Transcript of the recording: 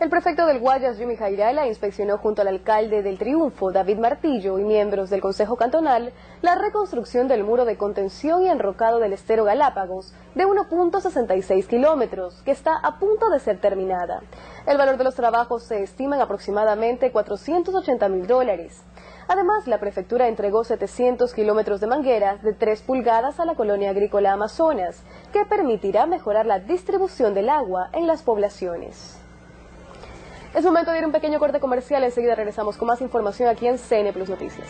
El prefecto del Guayas, Jimmy Jairala, inspeccionó junto al alcalde del Triunfo, David Martillo, y miembros del Consejo Cantonal, la reconstrucción del muro de contención y enrocado del estero Galápagos de 1.66 kilómetros, que está a punto de ser terminada. El valor de los trabajos se estima en aproximadamente 480 mil dólares. Además, la prefectura entregó 700 kilómetros de mangueras de 3 pulgadas a la colonia agrícola Amazonas, que permitirá mejorar la distribución del agua en las poblaciones. Es momento de ir a un pequeño corte comercial, enseguida regresamos con más información aquí en CN Plus Noticias.